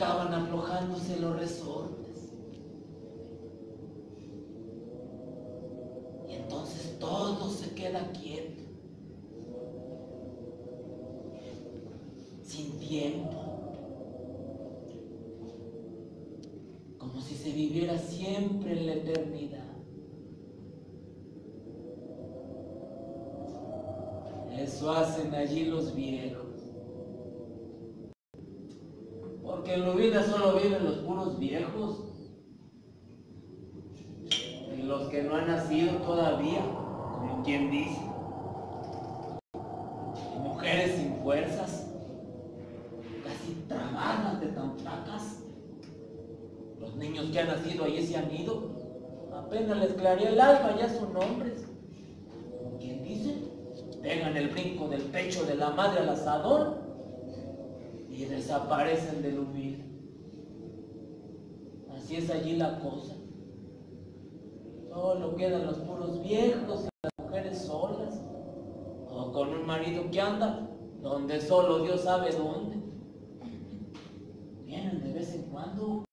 acaban aflojándose los resortes. Y entonces todo se queda quieto, sin tiempo, como si se viviera siempre en la eternidad. Eso hacen allí los viejos. Porque en la vida solo viven los puros viejos. Y los que no han nacido todavía, como quien dice. Mujeres sin fuerzas, casi trabadas de tan flacas. Los niños que han nacido allí se han ido. Apenas les clarea el alma, ya son hombres. Como quien dice, pegan el brinco del pecho de la madre al asador y desaparecen del humilde. Así es allí la cosa. Solo quedan los puros viejos y las mujeres solas, o con un marido que anda donde solo Dios sabe dónde. Vienen de vez en cuando,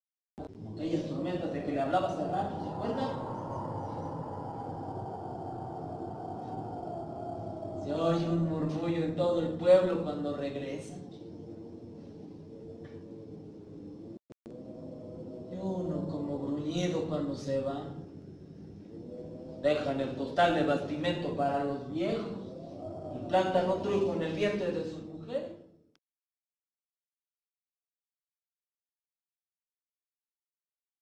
aquellas tormentas de que le hablaba hace rato, ¿se acuerdan? Se oye un murmullo en todo el pueblo cuando regresan. Y uno gruñido cuando se va. Dejan el costal de bastimento para los viejos y plantan otro hijo en el vientre de su